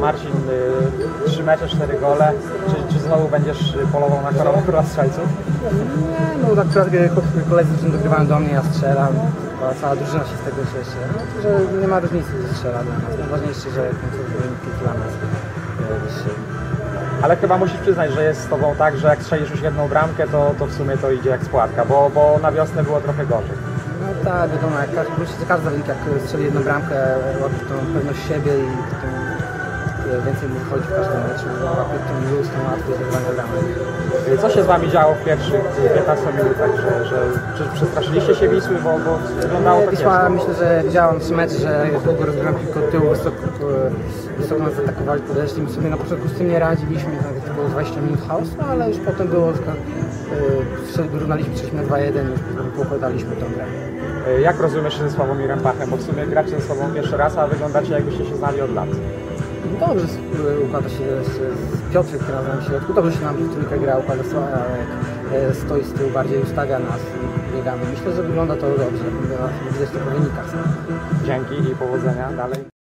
Marcin, y, trzy mecze, cztery gole. Czy, czy znowu będziesz y, polował na koronę strzelców? Nie, no tak koledzy czym dogrywają do mnie, ja strzelam. Chyba Cała drużyna się z tego cieszy. No, że nie ma różnicy, kto strzela dla nas. Najważniejsze, że końcowy wynik jest dla nas wyższy. Ale chyba musisz przyznać, że jest z tobą tak, że jak strzelisz już jedną bramkę, to, to w sumie to idzie jak spłatka, bo, bo na wiosnę było trochę gorzej. No tak, wiadomo, jak każdy, każdy zawodnik jak strzeli jedną bramkę, łapie tą pewność siebie i e, więcej mu wychodzi w każdym meczu, łapie tą luz, tą łatwiej zagrywania bramek. Y, Co się z wami działo w pierwszych y, 15 minutach, że, że czy przestraszyliście się Wisły, bo, bo wyglądało to Wisła, myślę, że widziałam trzy mecze, że długo rozgrywam od tyłu, wysoko, e, wysoko nas zaatakowali, podeszli. My sobie na początku z tym nie radziliśmy, to było 20 minut chaosu, ale już potem było, że e, wyrównaliśmy, przeszliśmy na 2-1 i już trochę poukładaliśmy tą grę. Y, Jak rozumiesz się ze Sławomirem Pachem? Bo w sumie gracie ze sobą pierwszy raz, a wyglądacie jakbyście się znali od lat. Dobrze układa się z Piotrek, który na środku, dobrze się nam w trójkę gra, układa ale e, stoi z tyłu bardziej, ustawia nas i biegamy. Myślę, że wygląda to dobrze, widać to po wynikach. Dzięki i powodzenia dalej.